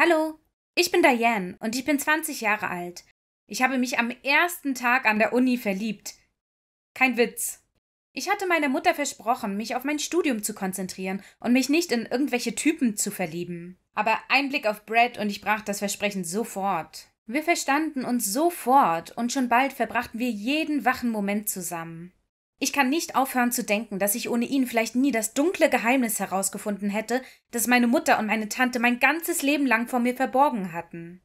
Hallo, ich bin Diane und ich bin 20 Jahre alt. Ich habe mich am ersten Tag an der Uni verliebt. Kein Witz. Ich hatte meiner Mutter versprochen, mich auf mein Studium zu konzentrieren und mich nicht in irgendwelche Typen zu verlieben. Aber ein Blick auf Brad und ich brach das Versprechen sofort. Wir verstanden uns sofort und schon bald verbrachten wir jeden wachen Moment zusammen. Ich kann nicht aufhören zu denken, dass ich ohne ihn vielleicht nie das dunkle Geheimnis herausgefunden hätte, das meine Mutter und meine Tante mein ganzes Leben lang vor mir verborgen hatten.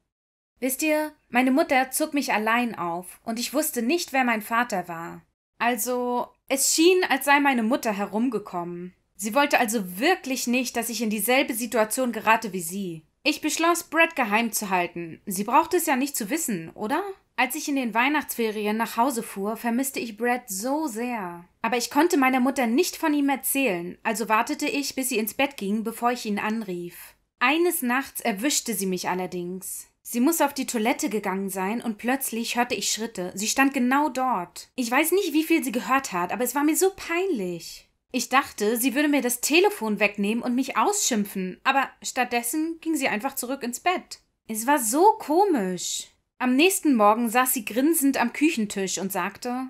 Wisst ihr, meine Mutter zog mich allein auf, und ich wusste nicht, wer mein Vater war. Also, es schien, als sei meine Mutter herumgekommen. Sie wollte also wirklich nicht, dass ich in dieselbe Situation gerate wie sie. Ich beschloss, Brett geheim zu halten. Sie brauchte es ja nicht zu wissen, oder? Als ich in den Weihnachtsferien nach Hause fuhr, vermisste ich Brad so sehr. Aber ich konnte meiner Mutter nicht von ihm erzählen, also wartete ich, bis sie ins Bett ging, bevor ich ihn anrief. Eines Nachts erwischte sie mich allerdings. Sie muss auf die Toilette gegangen sein und plötzlich hörte ich Schritte. Sie stand genau dort. Ich weiß nicht, wie viel sie gehört hat, aber es war mir so peinlich. Ich dachte, sie würde mir das Telefon wegnehmen und mich ausschimpfen, aber stattdessen ging sie einfach zurück ins Bett. Es war so komisch. Am nächsten Morgen saß sie grinsend am Küchentisch und sagte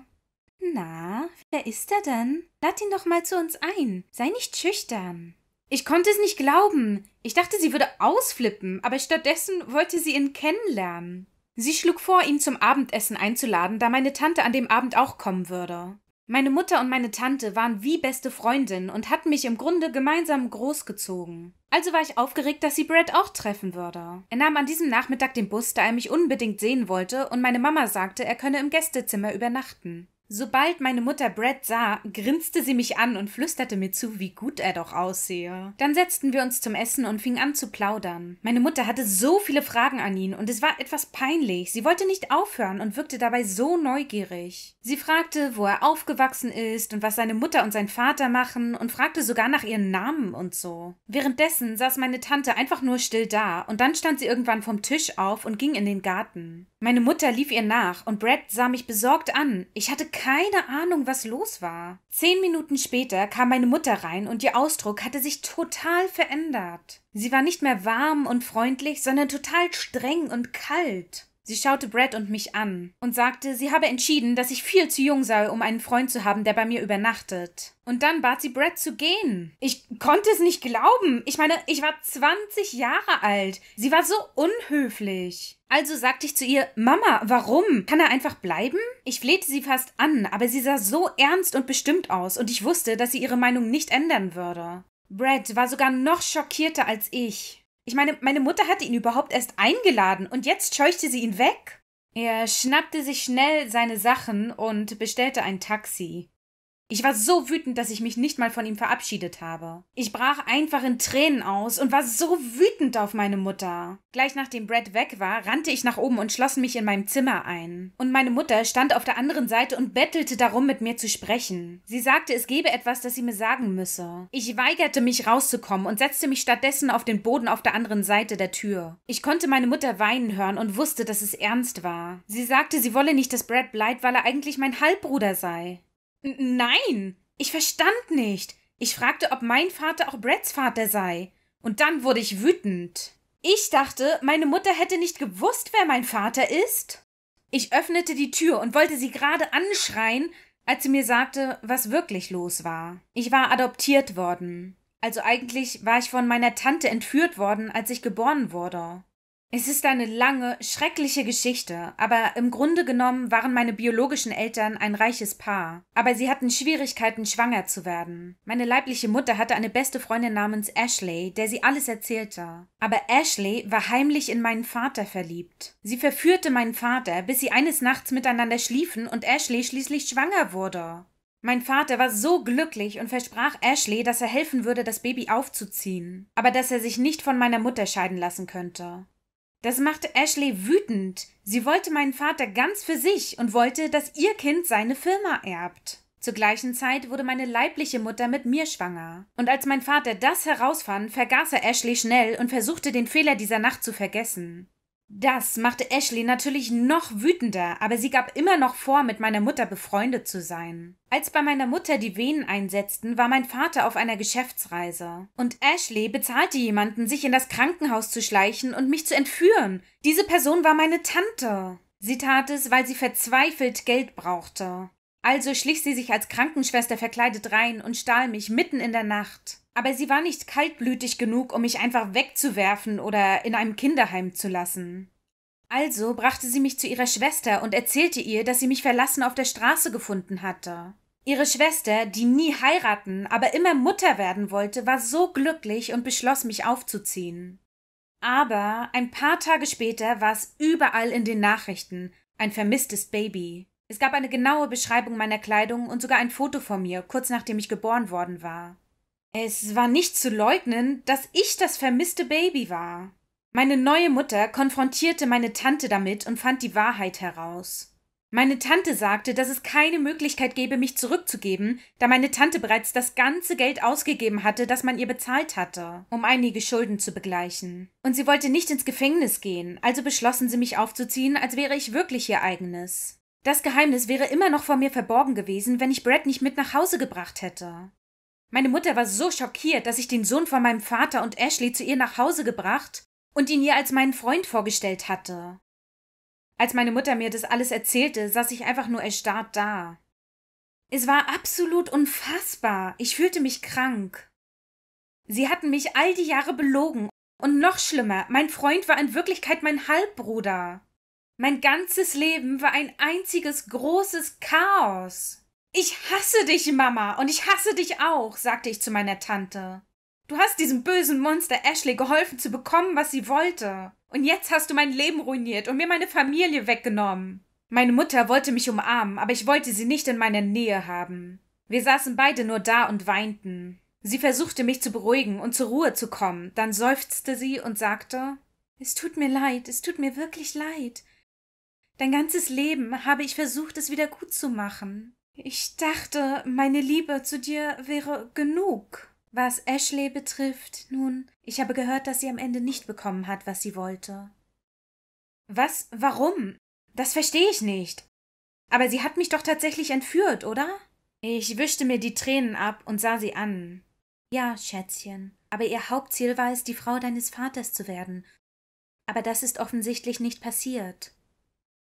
Na, wer ist er denn? Lad ihn doch mal zu uns ein. Sei nicht schüchtern. Ich konnte es nicht glauben. Ich dachte, sie würde ausflippen, aber stattdessen wollte sie ihn kennenlernen. Sie schlug vor, ihn zum Abendessen einzuladen, da meine Tante an dem Abend auch kommen würde. Meine Mutter und meine Tante waren wie beste Freundinnen und hatten mich im Grunde gemeinsam großgezogen. Also war ich aufgeregt, dass sie Brad auch treffen würde. Er nahm an diesem Nachmittag den Bus, da er mich unbedingt sehen wollte, und meine Mama sagte, er könne im Gästezimmer übernachten. Sobald meine Mutter Brad sah, grinste sie mich an und flüsterte mir zu, wie gut er doch aussehe. Dann setzten wir uns zum Essen und fingen an zu plaudern. Meine Mutter hatte so viele Fragen an ihn und es war etwas peinlich. Sie wollte nicht aufhören und wirkte dabei so neugierig. Sie fragte, wo er aufgewachsen ist und was seine Mutter und sein Vater machen und fragte sogar nach ihren Namen und so. Währenddessen saß meine Tante einfach nur still da und dann stand sie irgendwann vom Tisch auf und ging in den Garten. Meine Mutter lief ihr nach und Brad sah mich besorgt an. Ich hatte keine Ahnung, was los war. Zehn Minuten später kam meine Mutter rein und ihr Ausdruck hatte sich total verändert. Sie war nicht mehr warm und freundlich, sondern total streng und kalt. Sie schaute Brad und mich an und sagte, sie habe entschieden, dass ich viel zu jung sei, um einen Freund zu haben, der bei mir übernachtet. Und dann bat sie Brad zu gehen. Ich konnte es nicht glauben. Ich meine, ich war 20 Jahre alt. Sie war so unhöflich. Also sagte ich zu ihr, Mama, warum? Kann er einfach bleiben? Ich flehte sie fast an, aber sie sah so ernst und bestimmt aus, und ich wusste, dass sie ihre Meinung nicht ändern würde. Brad war sogar noch schockierter als ich. Ich meine, meine Mutter hatte ihn überhaupt erst eingeladen und jetzt scheuchte sie ihn weg. Er schnappte sich schnell seine Sachen und bestellte ein Taxi. Ich war so wütend, dass ich mich nicht mal von ihm verabschiedet habe. Ich brach einfach in Tränen aus und war so wütend auf meine Mutter. Gleich nachdem Brad weg war, rannte ich nach oben und schloss mich in meinem Zimmer ein. Und meine Mutter stand auf der anderen Seite und bettelte darum, mit mir zu sprechen. Sie sagte, es gebe etwas, das sie mir sagen müsse. Ich weigerte mich rauszukommen und setzte mich stattdessen auf den Boden auf der anderen Seite der Tür. Ich konnte meine Mutter weinen hören und wusste, dass es ernst war. Sie sagte, sie wolle nicht, dass Brad bleibt, weil er eigentlich mein Halbbruder sei. Nein, ich verstand nicht. Ich fragte, ob mein Vater auch Brads Vater sei. Und dann wurde ich wütend. Ich dachte, meine Mutter hätte nicht gewusst, wer mein Vater ist. Ich öffnete die Tür und wollte sie gerade anschreien, als sie mir sagte, was wirklich los war. Ich war adoptiert worden. Also eigentlich war ich von meiner Tante entführt worden, als ich geboren wurde. Es ist eine lange, schreckliche Geschichte, aber im Grunde genommen waren meine biologischen Eltern ein reiches Paar. Aber sie hatten Schwierigkeiten, schwanger zu werden. Meine leibliche Mutter hatte eine beste Freundin namens Ashley, der sie alles erzählte. Aber Ashley war heimlich in meinen Vater verliebt. Sie verführte meinen Vater, bis sie eines Nachts miteinander schliefen und Ashley schließlich schwanger wurde. Mein Vater war so glücklich und versprach Ashley, dass er helfen würde, das Baby aufzuziehen, aber dass er sich nicht von meiner Mutter scheiden lassen könnte. Das machte Ashley wütend. Sie wollte meinen Vater ganz für sich und wollte, dass ihr Kind seine Firma erbt. Zur gleichen Zeit wurde meine leibliche Mutter mit mir schwanger. Und als mein Vater das herausfand, vergaß er Ashley schnell und versuchte den Fehler dieser Nacht zu vergessen. Das machte Ashley natürlich noch wütender, aber sie gab immer noch vor, mit meiner Mutter befreundet zu sein. Als bei meiner Mutter die Venen einsetzten, war mein Vater auf einer Geschäftsreise. Und Ashley bezahlte jemanden, sich in das Krankenhaus zu schleichen und mich zu entführen. Diese Person war meine Tante. Sie tat es, weil sie verzweifelt Geld brauchte. Also schlich sie sich als Krankenschwester verkleidet rein und stahl mich mitten in der Nacht. Aber sie war nicht kaltblütig genug, um mich einfach wegzuwerfen oder in einem Kinderheim zu lassen. Also brachte sie mich zu ihrer Schwester und erzählte ihr, dass sie mich verlassen auf der Straße gefunden hatte. Ihre Schwester, die nie heiraten, aber immer Mutter werden wollte, war so glücklich und beschloss, mich aufzuziehen. Aber ein paar Tage später war es überall in den Nachrichten ein vermisstes Baby. Es gab eine genaue Beschreibung meiner Kleidung und sogar ein Foto von mir, kurz nachdem ich geboren worden war. Es war nicht zu leugnen, dass ich das vermisste Baby war. Meine neue Mutter konfrontierte meine Tante damit und fand die Wahrheit heraus. Meine Tante sagte, dass es keine Möglichkeit gäbe, mich zurückzugeben, da meine Tante bereits das ganze Geld ausgegeben hatte, das man ihr bezahlt hatte, um einige Schulden zu begleichen. Und sie wollte nicht ins Gefängnis gehen, also beschlossen sie mich aufzuziehen, als wäre ich wirklich ihr eigenes. Das Geheimnis wäre immer noch vor mir verborgen gewesen, wenn ich Brad nicht mit nach Hause gebracht hätte. Meine Mutter war so schockiert, dass ich den Sohn von meinem Vater und Ashley zu ihr nach Hause gebracht und ihn ihr als meinen Freund vorgestellt hatte. Als meine Mutter mir das alles erzählte, saß ich einfach nur erstarrt da. Es war absolut unfassbar. Ich fühlte mich krank. Sie hatten mich all die Jahre belogen. Und noch schlimmer, mein Freund war in Wirklichkeit mein Halbbruder. Mein ganzes Leben war ein einziges großes Chaos. Ich hasse dich, Mama, und ich hasse dich auch, sagte ich zu meiner Tante. Du hast diesem bösen Monster Ashley geholfen zu bekommen, was sie wollte. Und jetzt hast du mein Leben ruiniert und mir meine Familie weggenommen. Meine Mutter wollte mich umarmen, aber ich wollte sie nicht in meiner Nähe haben. Wir saßen beide nur da und weinten. Sie versuchte mich zu beruhigen und zur Ruhe zu kommen, dann seufzte sie und sagte Es tut mir leid, es tut mir wirklich leid. Dein ganzes Leben habe ich versucht, es wieder gut zu machen. Ich dachte, meine Liebe zu dir wäre genug. Was Ashley betrifft, nun, ich habe gehört, dass sie am Ende nicht bekommen hat, was sie wollte. Was? Warum? Das verstehe ich nicht. Aber sie hat mich doch tatsächlich entführt, oder? Ich wischte mir die Tränen ab und sah sie an. Ja, Schätzchen, aber ihr Hauptziel war es, die Frau deines Vaters zu werden. Aber das ist offensichtlich nicht passiert.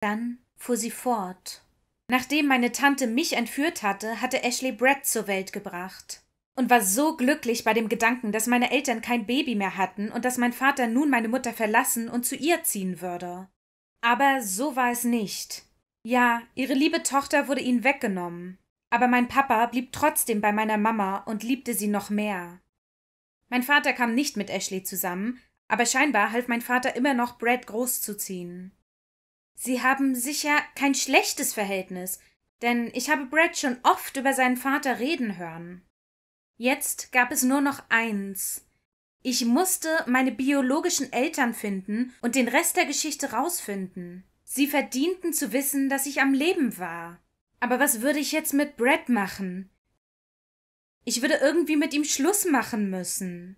Dann fuhr sie fort. Nachdem meine Tante mich entführt hatte, hatte Ashley Brett zur Welt gebracht und war so glücklich bei dem Gedanken, dass meine Eltern kein Baby mehr hatten und dass mein Vater nun meine Mutter verlassen und zu ihr ziehen würde. Aber so war es nicht. Ja, ihre liebe Tochter wurde ihnen weggenommen. Aber mein Papa blieb trotzdem bei meiner Mama und liebte sie noch mehr. Mein Vater kam nicht mit Ashley zusammen, aber scheinbar half mein Vater immer noch, Brad großzuziehen. Sie haben sicher kein schlechtes Verhältnis, denn ich habe Brad schon oft über seinen Vater reden hören. Jetzt gab es nur noch eins. Ich musste meine biologischen Eltern finden und den Rest der Geschichte rausfinden. Sie verdienten zu wissen, dass ich am Leben war. Aber was würde ich jetzt mit Brad machen? Ich würde irgendwie mit ihm Schluss machen müssen.